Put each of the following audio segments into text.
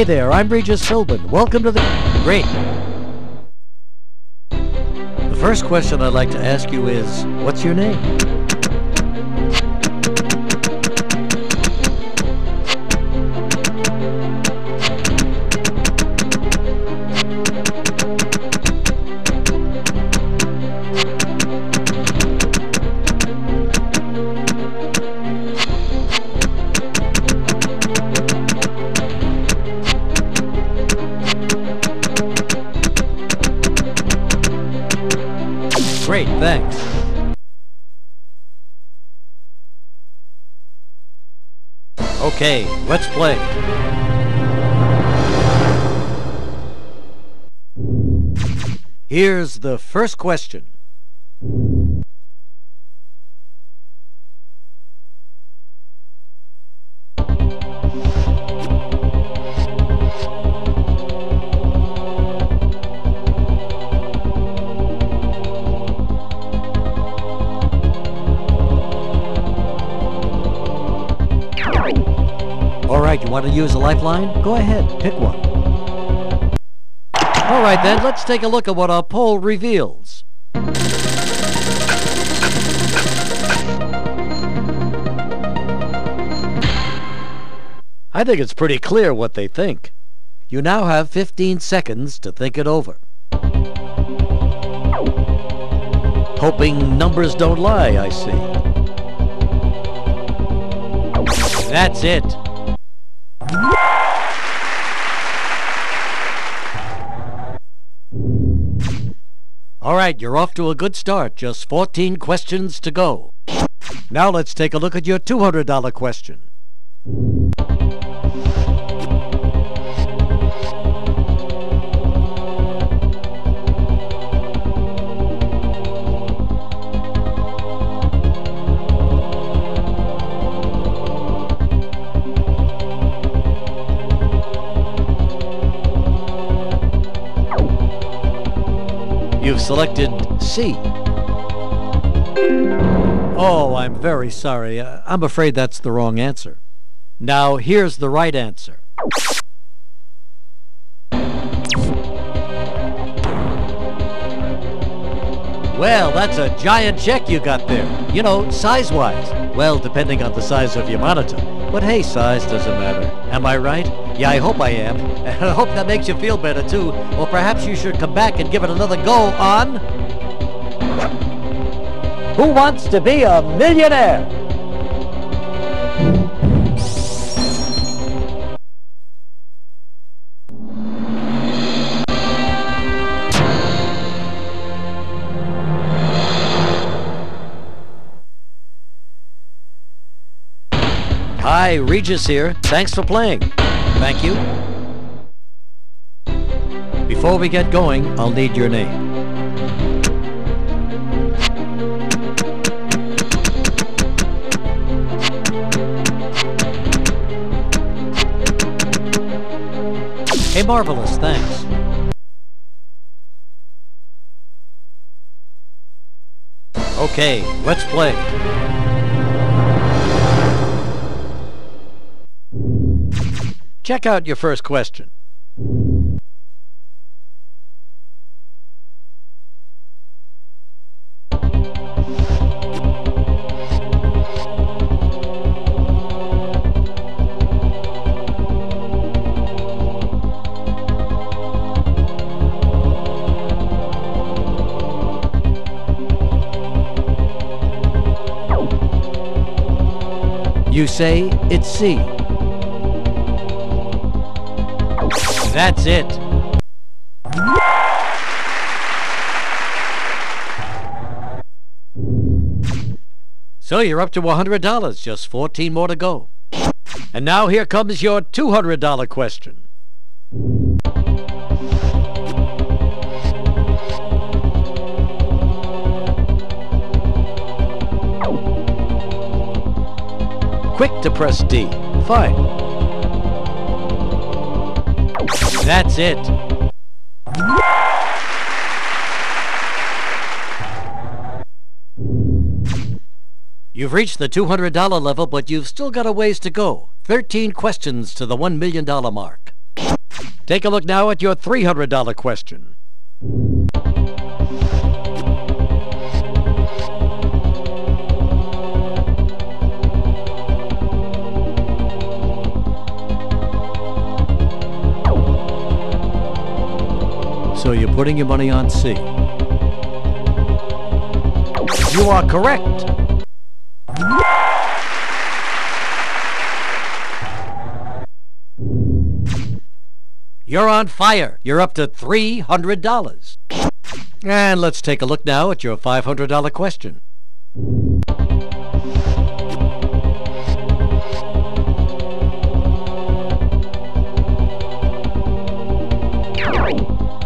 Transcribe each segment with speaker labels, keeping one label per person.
Speaker 1: Hey there, I'm Regis Philbin. Welcome to the... Great. The first question I'd like to ask you is, what's your name? Thanks. Okay, let's play. Here's the first question. Right, you want to use a lifeline? Go ahead, pick one. All right then, let's take a look at what our poll reveals. I think it's pretty clear what they think. You now have 15 seconds to think it over. Hoping numbers don't lie, I see. That's it. All right, you're off to a good start. Just 14 questions to go. Now let's take a look at your $200 question. You've selected C. Oh, I'm very sorry. Uh, I'm afraid that's the wrong answer. Now, here's the right answer. Well, that's a giant check you got there. You know, size-wise. Well, depending on the size of your monitor. But hey, size doesn't matter. Am I right? Yeah, I hope I am. And I hope that makes you feel better, too. Or perhaps you should come back and give it another go on... Who Wants to Be a Millionaire? Hi, Regis here. Thanks for playing. Thank you. Before we get going, I'll need your name. Hey, Marvelous, thanks. Okay, let's play. Check out your first question. You say it's C. That's it. So you're up to $100, just 14 more to go. And now here comes your $200 question. Quick to press D. Fine. That's it. You've reached the $200 level, but you've still got a ways to go. 13 questions to the $1 million mark. Take a look now at your $300 question. So you're putting your money on C. You are correct. You're on fire. You're up to $300. And let's take a look now at your $500 question.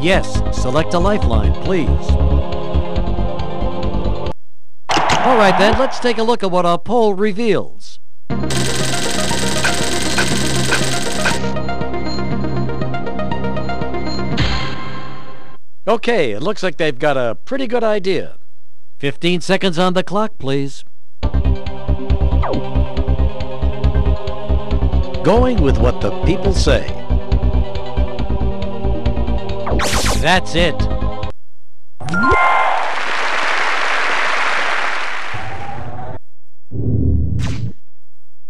Speaker 1: Yes, select a lifeline, please. All right then, let's take a look at what our poll reveals. Okay, it looks like they've got a pretty good idea. 15 seconds on the clock, please. Going with what the people say. That's it.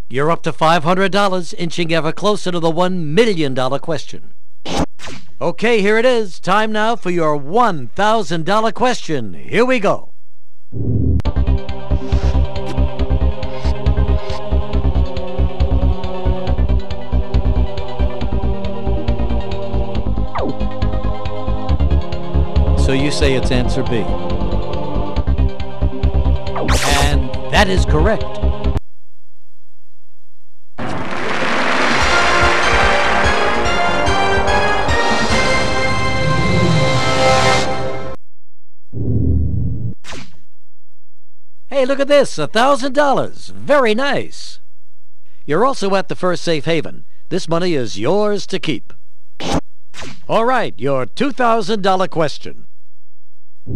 Speaker 1: You're up to $500, inching ever closer to the $1 million question. Okay, here it is. Time now for your $1,000 question. Here we go. So you say it's answer B. And that is correct. Hey, look at this, a $1,000. Very nice. You're also at the First Safe Haven. This money is yours to keep. All right, your $2,000 question. Hmm,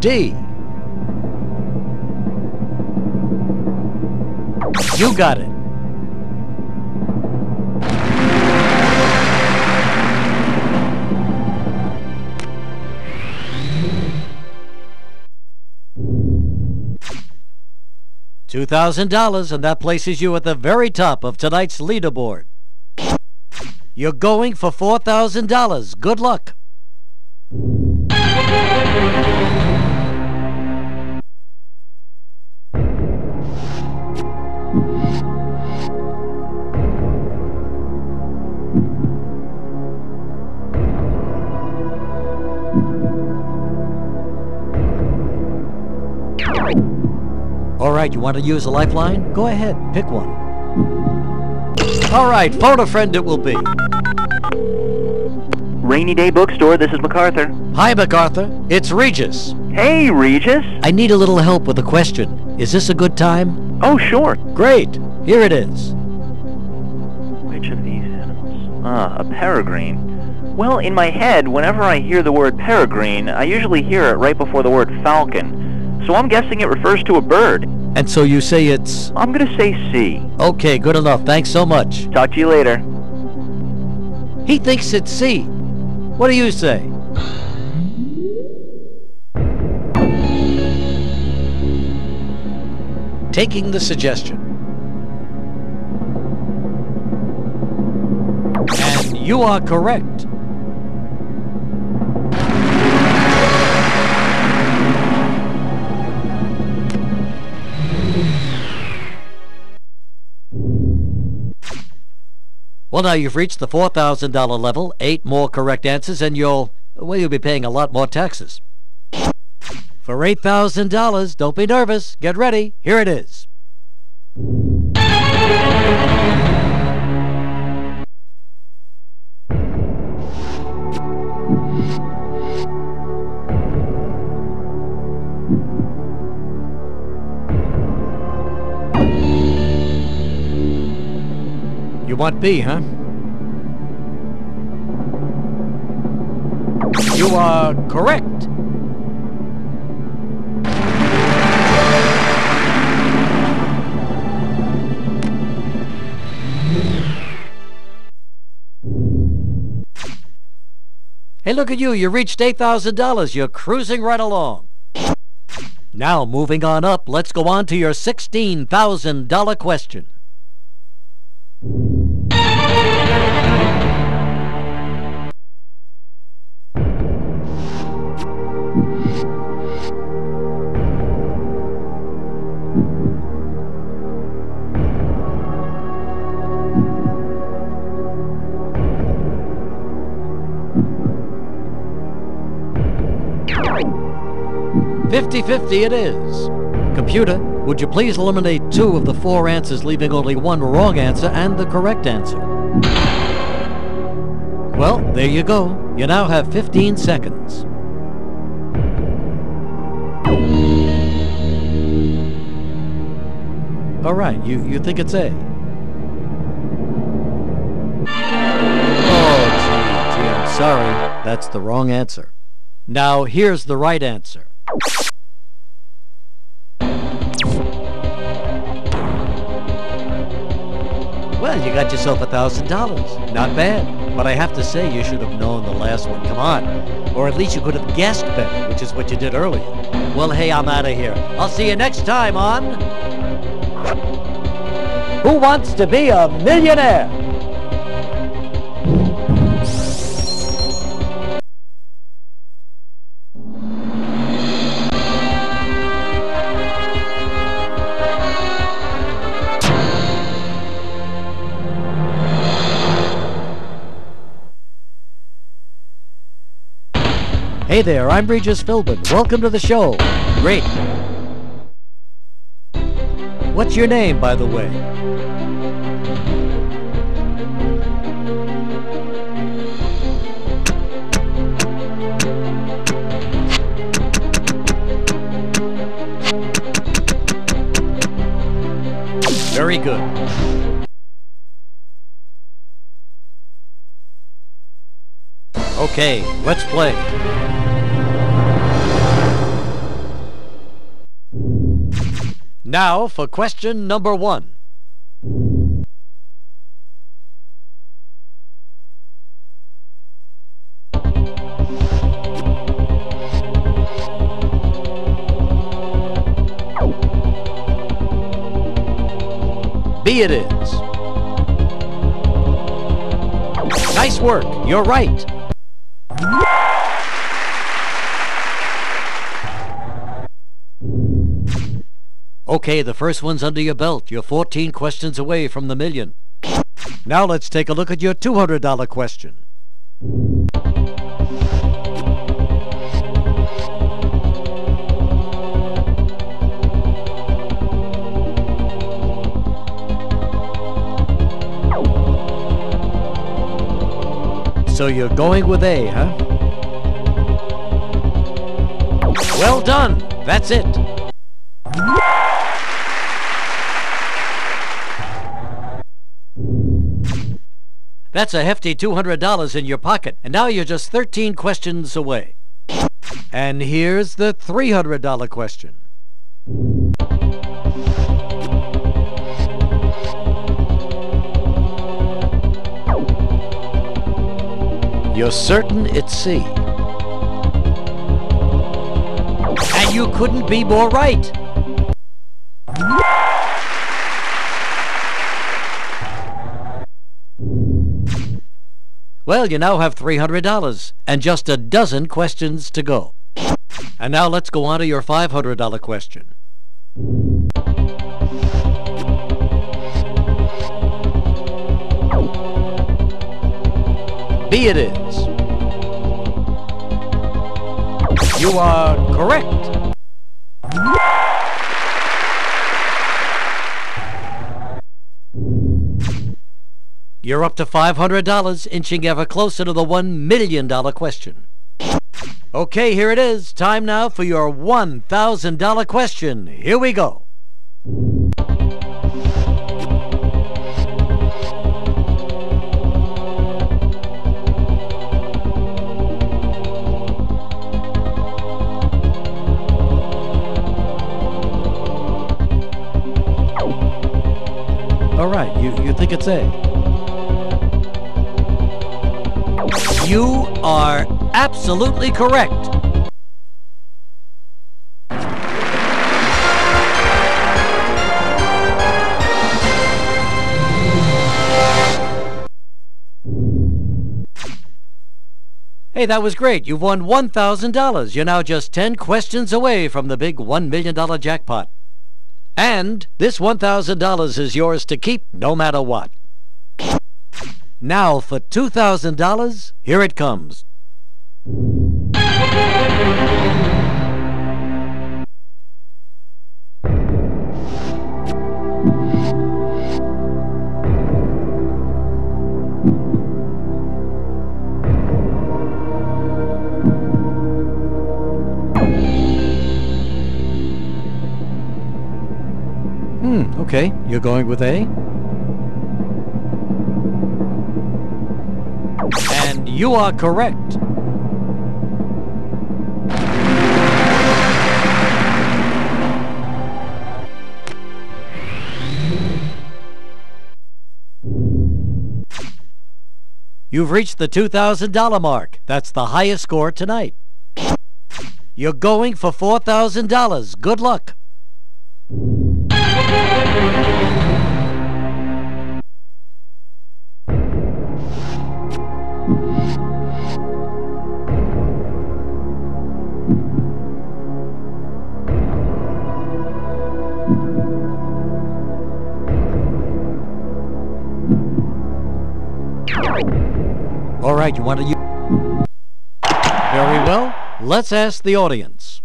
Speaker 1: D. You got it. $2,000, and that places you at the very top of tonight's leaderboard. You're going for $4,000. Good luck. Right, you want to use a lifeline? Go ahead, pick one. All right, phone a friend it will be.
Speaker 2: Rainy Day Bookstore, this is MacArthur.
Speaker 1: Hi, MacArthur. It's Regis.
Speaker 2: Hey, Regis.
Speaker 1: I need a little help with a question. Is this a good time?
Speaker 2: Oh, sure.
Speaker 1: Great. Here it is.
Speaker 2: Which of these animals? Ah, a peregrine. Well, in my head, whenever I hear the word peregrine, I usually hear it right before the word falcon. So I'm guessing it refers to a bird.
Speaker 1: And so you say it's...
Speaker 2: I'm gonna say C.
Speaker 1: Okay, good enough. Thanks so much.
Speaker 2: Talk to you later.
Speaker 1: He thinks it's C. What do you say? Taking the suggestion. And you are correct. Well, now you've reached the $4,000 level, eight more correct answers, and you'll, well, you'll be paying a lot more taxes. For $8,000, don't be nervous. Get ready. Here it is. You want B, huh? You are correct. Hey, look at you. You reached $8,000. You're cruising right along. Now, moving on up, let's go on to your $16,000 question. Fifty-fifty it is. Computer, would you please eliminate two of the four answers, leaving only one wrong answer and the correct answer? Well, there you go. You now have 15 seconds. All right, you, you think it's A? Oh, gee, gee, I'm sorry. That's the wrong answer. Now, here's the right answer. Well, you got yourself a thousand dollars. Not bad. But I have to say, you should have known the last one. Come on. Or at least you could have guessed better, which is what you did earlier. Well, hey, I'm out of here. I'll see you next time on... Who Wants to Be a Millionaire? Hey there, I'm Regis Philbin. Welcome to the show. Great. What's your name, by the way? Very good. Okay, let's play. Now for question number one. B it is. Nice work. You're right. Okay, the first one's under your belt. You're 14 questions away from the million. Now let's take a look at your $200 question. So you're going with A, huh? Well done! That's it! That's a hefty $200 in your pocket, and now you're just 13 questions away. And here's the $300 question. You're certain it's C. And you couldn't be more right. Well, you now have $300 and just a dozen questions to go. And now let's go on to your $500 question. B it is. You are correct. You're up to $500, inching ever closer to the $1 million question. Okay, here it is. Time now for your $1,000 question. Here we go. Think it's A. You are absolutely correct. Hey, that was great. You've won $1,000. You're now just 10 questions away from the big $1 million jackpot. And this $1,000 is yours to keep no matter what. Now for $2,000, here it comes. Okay. You're going with A? And you are correct. You've reached the $2,000 mark. That's the highest score tonight. You're going for $4,000. Good luck. You want to use... Very well. Let's ask the audience.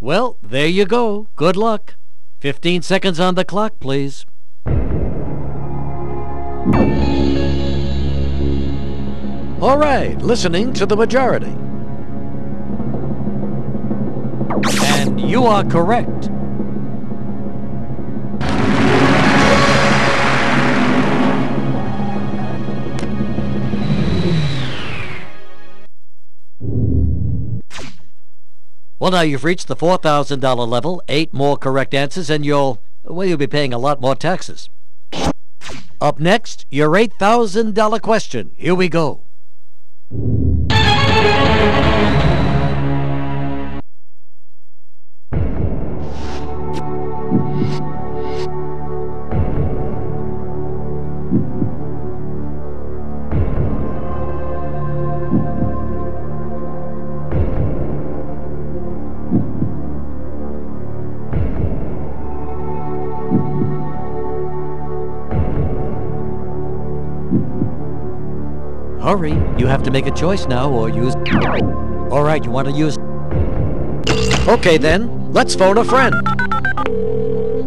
Speaker 1: Well, there you go. Good luck. 15 seconds on the clock, please. All right, listening to the majority. And you are correct. Well, now you've reached the $4,000 level, eight more correct answers, and you'll, well, you'll be paying a lot more taxes. Up next, your $8,000 question. Here we go. Hurry, you have to make a choice now or use... All right, you want to use... Okay then, let's phone a friend.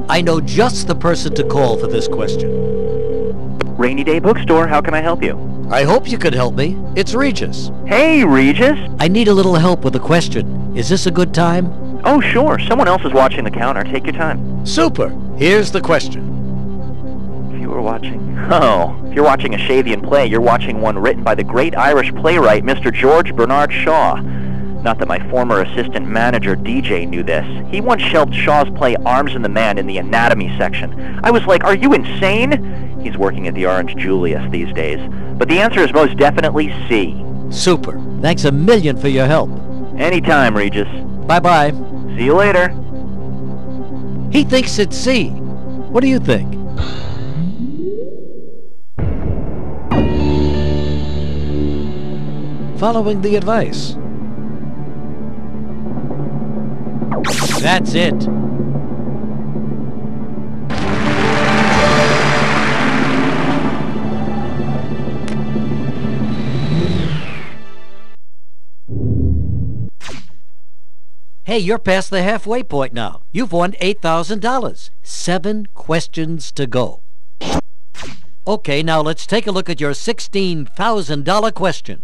Speaker 1: I know just the person to call for this question.
Speaker 2: Rainy Day Bookstore, how can I help you?
Speaker 1: I hope you could help me. It's Regis.
Speaker 2: Hey, Regis!
Speaker 1: I need a little help with a question. Is this a good time?
Speaker 2: Oh, sure. Someone else is watching the counter. Take your time.
Speaker 1: Super. Here's the question.
Speaker 2: If you were watching... Oh, if you're watching a Shavian play, you're watching one written by the great Irish playwright, Mr. George Bernard Shaw. Not that my former assistant manager, DJ, knew this. He once shelved Shaw's play Arms and the Man in the anatomy section. I was like, are you insane? He's working at the Orange Julius these days. But the answer is most definitely C.
Speaker 1: Super. Thanks a million for your help.
Speaker 2: Anytime, Regis.
Speaker 1: Bye-bye.
Speaker 2: See you later.
Speaker 1: He thinks it's C. What do you think? Following the advice. That's it. Hey, you're past the halfway point now. You've won $8,000. Seven questions to go. Okay, now let's take a look at your $16,000 question.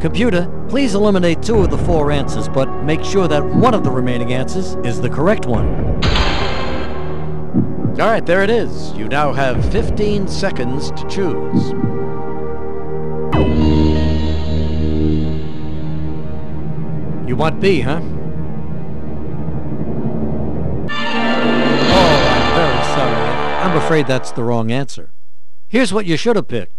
Speaker 1: Computer, please eliminate two of the four answers, but make sure that one of the remaining answers is the correct one. All right, there it is. You now have 15 seconds to choose. You want B, huh? Oh, I'm very sorry. I'm afraid that's the wrong answer. Here's what you should have picked.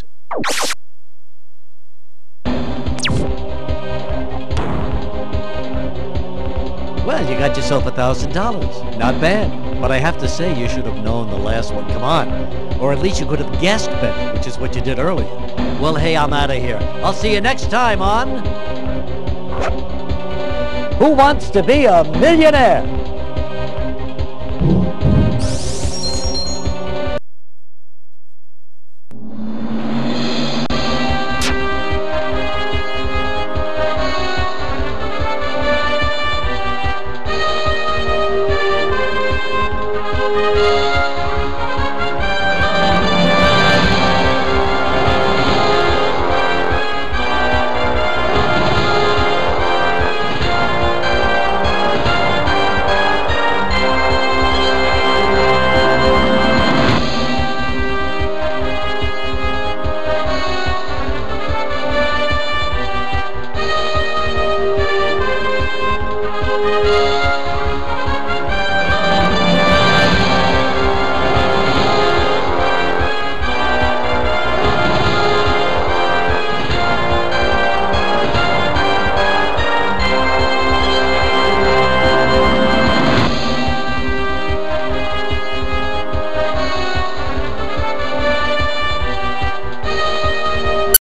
Speaker 1: Well, you got yourself a thousand dollars. Not bad. But I have to say you should have known the last one. Come on. Or at least you could have guessed better, which is what you did earlier. Well, hey, I'm out of here. I'll see you next time on... Who Wants to Be a Millionaire?